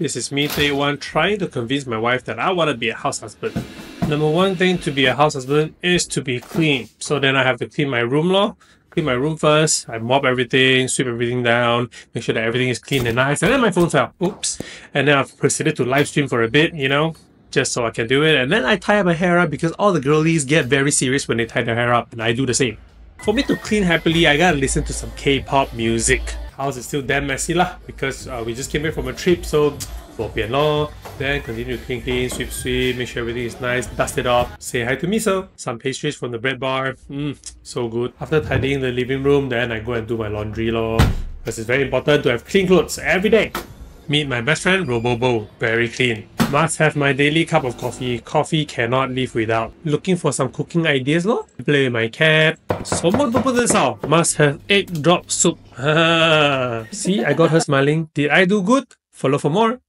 This is me, day one, trying to convince my wife that I want to be a house husband. Number one thing to be a house husband is to be clean. So then I have to clean my room, lor. Clean my room first. I mop everything, sweep everything down, make sure that everything is clean and nice. And then my phone fell. Oops. And then I've proceeded to live stream for a bit, you know, just so I can do it. And then I tie up my hair up because all the girlies get very serious when they tie their hair up, and I do the same. For me to clean happily, I gotta listen to some K-pop music. House is still damn messy lah because uh, we just came back from a trip, so bo pian lor. Then continue to clean, clean, sweep, sweep, make sure everything is nice, dust it off. Say hi to Miso. Some pastries from the bread bar. Mmm, so good. After tidying the living room, then I go and do my laundry lor. Because it's very important to have clean clothes every day. Meet my best friend, Robobo. Very clean. Must have my daily cup of coffee. Coffee cannot live without. Looking for some cooking ideas, lor? Play my cat. So to put this out? Must have egg drop soup. See, I got her smiling. Did I do good? Follow for more.